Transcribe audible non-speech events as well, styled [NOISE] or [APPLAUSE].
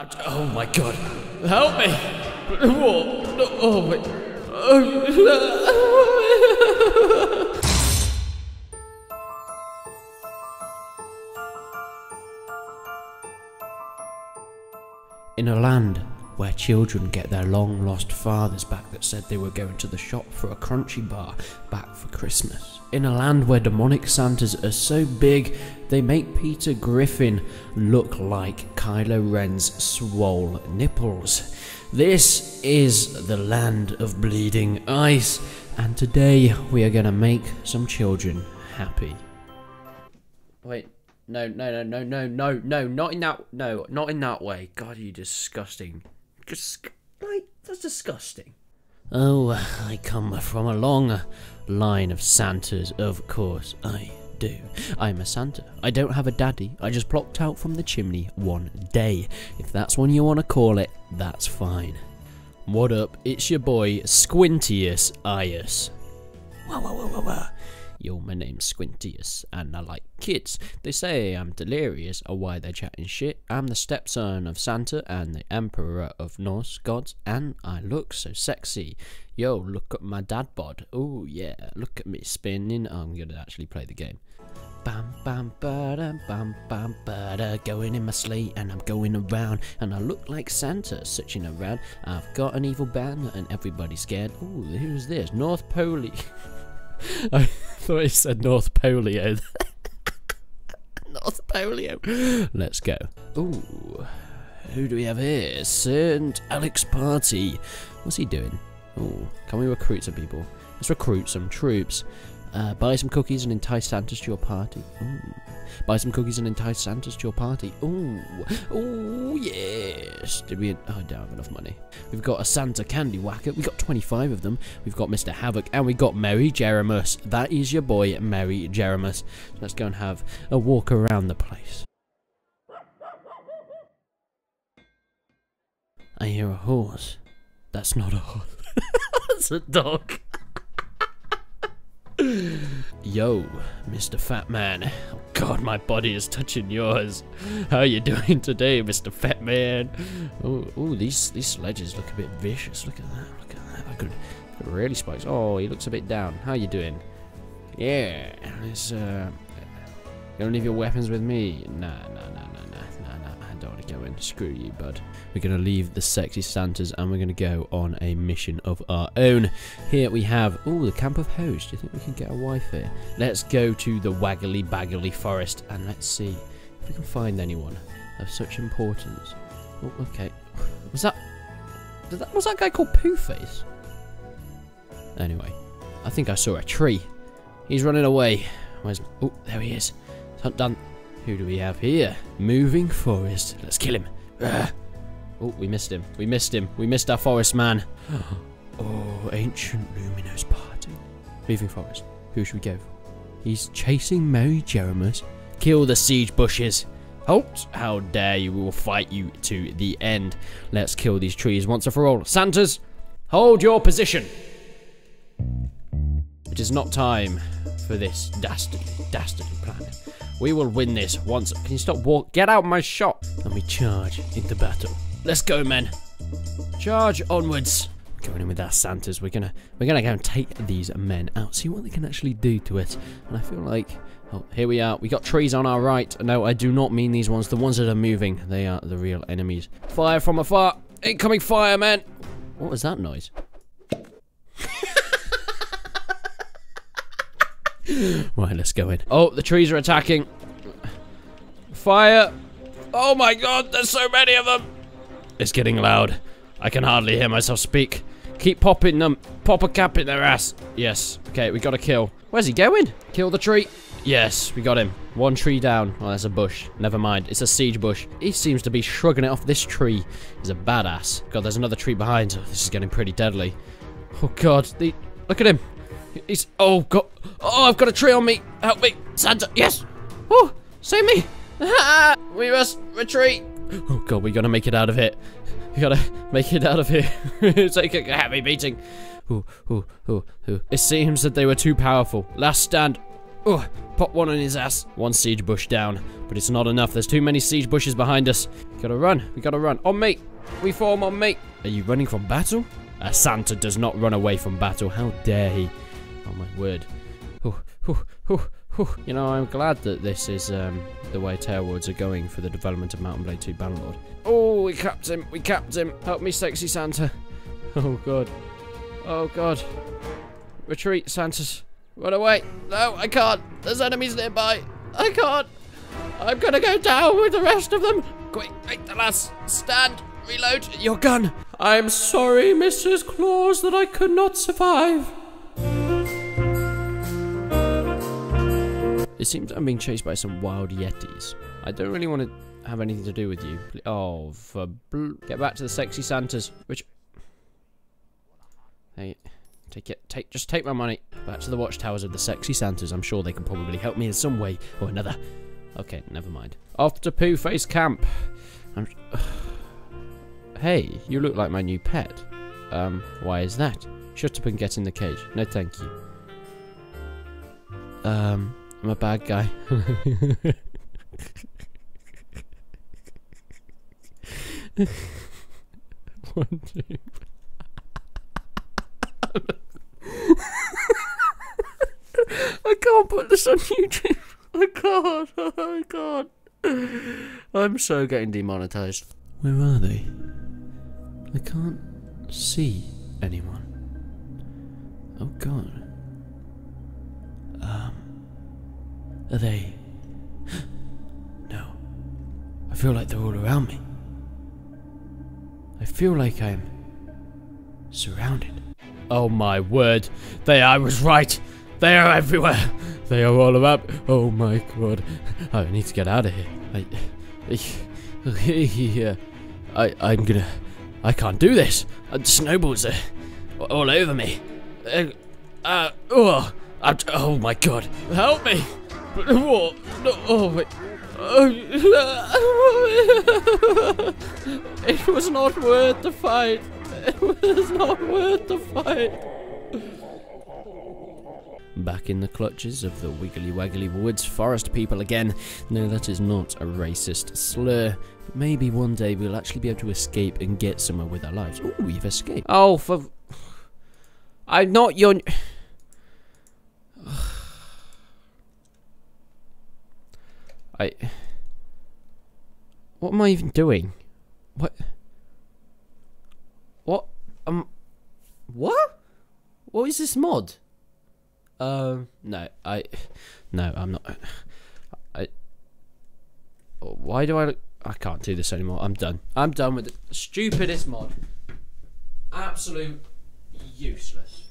Oh my god. Help me! No, Oh my. In a land where children get their long lost fathers back that said they were going to the shop for a crunchy bar back for Christmas. In a land where demonic Santas are so big they make Peter Griffin look like Kylo Ren's swole nipples. This is the land of bleeding ice, and today we are gonna make some children happy. Wait, no, no, no, no, no, no, no, not in that, no, not in that way. God, you disgusting. Just, like, that's disgusting. Oh, I come from a long line of Santas, of course I do. I'm a Santa. I don't have a daddy. I just plopped out from the chimney one day. If that's what you want to call it, that's fine. What up? It's your boy Squintius Ius. Whoa, whoa, whoa, whoa, whoa. Yo, my name's Squintius, and I like kids. They say I'm delirious, or why they're chatting shit. I'm the stepson of Santa and the emperor of Norse gods, and I look so sexy. Yo, look at my dad bod. Oh yeah, look at me spinning. Oh, I'm gonna actually play the game. Bam bam ba bam bam ba going in my sleigh and I'm going around and I look like Santa searching around. I've got an evil band and everybody's scared. Ooh, who's this? North Pole. [LAUGHS] [LAUGHS] I thought he said North Polio. [LAUGHS] North Polio. Let's go. Ooh, who do we have here? St. Alex Party. What's he doing? Ooh, can we recruit some people? Let's recruit some troops. Uh, buy some cookies and entice Santas to your party. Ooh. Buy some cookies and entice Santas to your party. Ooh, ooh, yes. Did we? Oh, I don't have enough money. We've got a Santa candy whacker. We've got 25 of them. We've got Mr. Havoc, and we got Merry Jeremus. That is your boy, Merry Jeremus. Let's go and have a walk around the place. I hear a horse. That's not a horse. [LAUGHS] That's a dog. [GASPS] Yo, Mr. Fat Man. Oh god, my body is touching yours. How you doing today, Mr. Fat Man? Oh, oh, these these sledges look a bit vicious. Look at that. Look at that. I could, really spikes. Oh, he looks a bit down. How you doing? Yeah, let's uh, gonna leave your weapons with me. Nah, nah, nah, nah, to go in. Screw you, bud. We're going to leave the sexy Santas and we're going to go on a mission of our own. Here we have, oh, the Camp of Hose. Do you think we can get a wife here? Let's go to the Waggly Baggly Forest and let's see if we can find anyone of such importance. Oh, okay. Was that, that was that guy called Pooh Face? Anyway, I think I saw a tree. He's running away. Where's, oh, there he is. Hunt done. Who do we have here? Moving Forest. Let's kill him. Oh, we missed him. We missed him. We missed our forest man. [GASPS] oh, ancient luminous party. Moving forest. Who should we go for? He's chasing Mary Jeremus. Kill the siege bushes. Halt! How dare you? We will fight you to the end. Let's kill these trees once and for all. Santas, hold your position. It is not time for this dastardly, dastardly plan. We will win this once. Can you stop walk? Get out of my shot. And we charge into battle. Let's go, men. Charge onwards. Going in with our Santas, we're gonna we're gonna go and take these men out, see what they can actually do to us. And I feel like oh, here we are. We got trees on our right. No, I do not mean these ones. The ones that are moving, they are the real enemies. Fire from afar. Incoming fire, man. What was that noise? Right, let's go in. Oh, the trees are attacking. Fire. Oh my god, there's so many of them. It's getting loud. I can hardly hear myself speak. Keep popping them. Pop a cap in their ass. Yes. Okay, we got to kill. Where's he going? Kill the tree. Yes, we got him. One tree down. Oh, there's a bush. Never mind. It's a siege bush. He seems to be shrugging it off this tree. He's a badass. God, there's another tree behind. This is getting pretty deadly. Oh, God. The, look at him. He's... Oh, God. Oh, I've got a tree on me. Help me. Santa. Yes. Oh, save me. [LAUGHS] we must retreat. Oh, God. We got to make it out of here. We gotta make it out of here. [LAUGHS] Take a happy beating. Ooh, ooh, ooh, ooh. It seems that they were too powerful. Last stand. Oh, pop one in his ass. One siege bush down, but it's not enough. There's too many siege bushes behind us. we Gotta run. We gotta run. On me. We form on me. Are you running from battle? A Santa does not run away from battle. How dare he? Oh my word. You know, I'm glad that this is um, the way TaleWorlds are going for the development of Mount and Blade 2 Bannerlord. Oh, we capped him. We capped him. Help me, sexy Santa. Oh god. Oh god. Retreat, Santas. Run away. No, I can't. There's enemies nearby. I can't. I'm gonna go down with the rest of them. Quick, wait, last Stand. Reload your gun. I'm sorry, Mrs. Claus, that I could not survive. It seems I'm being chased by some wild yetis. I don't really want to have anything to do with you. Oh, for get back to the sexy Santas. Which Hey, take it. Take just take my money. Back to the watchtowers of the sexy Santas. I'm sure they can probably help me in some way or another. Okay, never mind. Off to Pooh Face Camp. [SIGHS] Hey, you look like my new pet. Um, why is that? Shut up and get in the cage. No, thank you. Um, I'm a bad guy. One, two. I can't put this on YouTube. I can't. [LAUGHS] I can't. I'm so getting demonetized. Where are they? I can't see anyone. Oh god. Are they. no. I feel like they're all around me. I feel like I'm. surrounded. Oh my word. They I was right. They are everywhere. They are all around. Oh my god. I need to get out of here. I I, I I'm gonna I can't do this. Uh, snowballs are all over me. Uh, uh oh, I, oh my god. Help me. Oh, oh wait. Um, [LAUGHS] it was not worth the fight. It was not worth the fight. Back in the clutches of the Wiggly Waggly Woods forest people again. No, that is not a racist slur. Maybe one day we'll actually be able to escape and get somewhere with our lives. Oh, we've escaped. Oh, for... I'm not your... I... What am I even doing? What... What? Um. What? What is this mod? Um. No, I. No, I'm not. I. Why do I look? I can't do this anymore. I'm done. I'm done with the stupidest mod. Absolute useless.